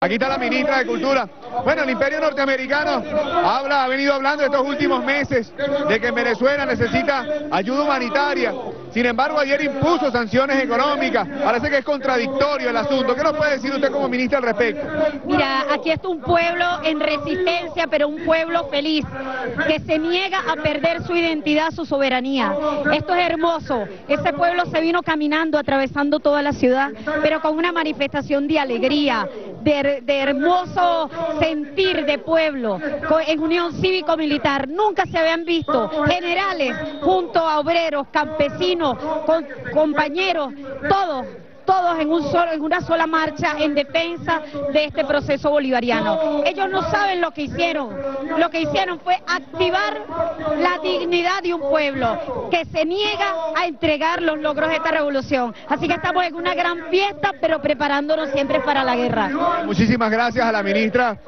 Aquí está la ministra de Cultura. Bueno, el imperio norteamericano habla, ha venido hablando estos últimos meses de que en Venezuela necesita ayuda humanitaria. Sin embargo, ayer impuso sanciones económicas. Parece que es contradictorio el asunto. ¿Qué nos puede decir usted como ministra al respecto? Mira, aquí está un pueblo en resistencia, pero un pueblo feliz, que se niega a perder su identidad, su soberanía. Esto es hermoso. Ese pueblo se vino caminando, atravesando toda la ciudad, pero con una manifestación de alegría, de, hermoso sentir de pueblo, en unión cívico-militar. Nunca se habían visto generales junto a obreros, campesinos, compañeros, todos todos en, un solo, en una sola marcha en defensa de este proceso bolivariano. Ellos no saben lo que hicieron. Lo que hicieron fue activar la dignidad de un pueblo que se niega a entregar los logros de esta revolución. Así que estamos en una gran fiesta, pero preparándonos siempre para la guerra. Muchísimas gracias a la ministra.